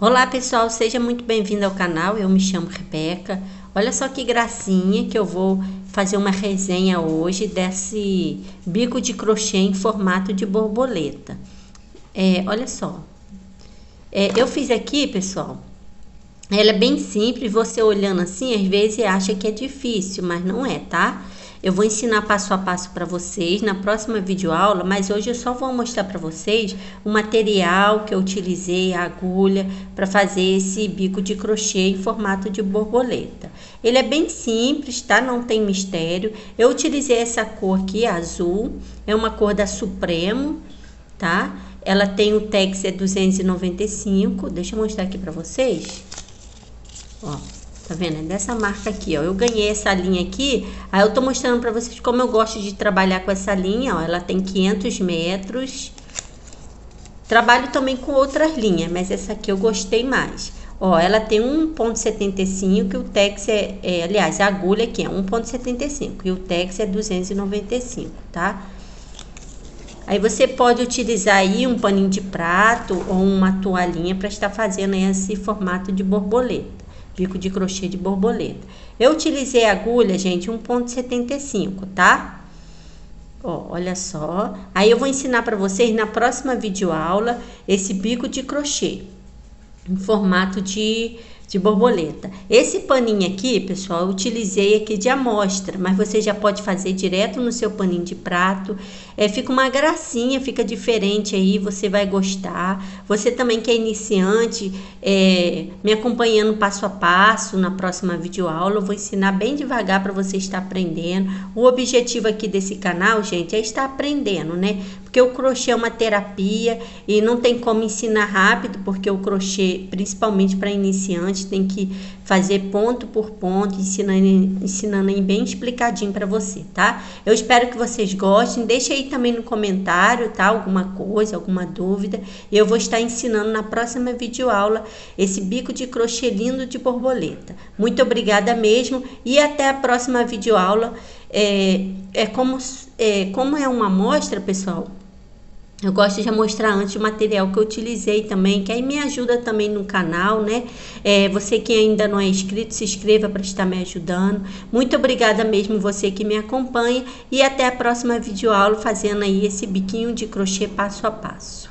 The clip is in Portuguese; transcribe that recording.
Olá pessoal, seja muito bem-vindo ao canal, eu me chamo Rebeca. Olha só que gracinha que eu vou fazer uma resenha hoje desse bico de crochê em formato de borboleta. É, olha só, é, eu fiz aqui pessoal, ela é bem simples, você olhando assim às vezes acha que é difícil, mas não é, tá? Eu vou ensinar passo a passo para vocês na próxima videoaula, mas hoje eu só vou mostrar para vocês o material que eu utilizei, a agulha, para fazer esse bico de crochê em formato de borboleta. Ele é bem simples, tá? Não tem mistério. Eu utilizei essa cor aqui, azul, é uma cor da Supremo, tá? Ela tem o Tex é 295, deixa eu mostrar aqui para vocês. Ó, Tá vendo? É dessa marca aqui, ó. Eu ganhei essa linha aqui, aí eu tô mostrando pra vocês como eu gosto de trabalhar com essa linha, ó. Ela tem 500 metros. Trabalho também com outras linhas, mas essa aqui eu gostei mais. Ó, ela tem 1.75 e o Tex é, é, aliás, a agulha aqui é 1.75 e o Tex é 295, tá? Aí você pode utilizar aí um paninho de prato ou uma toalhinha para estar fazendo esse formato de borboleta bico de crochê de borboleta. Eu utilizei agulha, gente, 1.75, tá? Ó, olha só. Aí eu vou ensinar para vocês na próxima videoaula esse bico de crochê em formato de de borboleta. Esse paninho aqui, pessoal, eu utilizei aqui de amostra, mas você já pode fazer direto no seu paninho de prato. É, fica uma gracinha, fica diferente aí, você vai gostar. Você também que é iniciante, é, me acompanhando passo a passo na próxima videoaula, eu vou ensinar bem devagar para você estar aprendendo. O objetivo aqui desse canal, gente, é estar aprendendo, né? Porque o crochê é uma terapia e não tem como ensinar rápido, porque o crochê, principalmente para iniciantes, tem que fazer ponto por ponto, ensinando, ensinando aí bem explicadinho para você, tá? Eu espero que vocês gostem. Deixe aí também no comentário, tá? Alguma coisa, alguma dúvida. Eu vou estar ensinando na próxima videoaula esse bico de crochê lindo de borboleta. Muito obrigada mesmo e até a próxima videoaula. É, é como é, como é uma amostra, pessoal, eu gosto de mostrar antes o material que eu utilizei também, que aí me ajuda também no canal, né? É, você que ainda não é inscrito, se inscreva para estar me ajudando. Muito obrigada mesmo você que me acompanha e até a próxima videoaula fazendo aí esse biquinho de crochê passo a passo.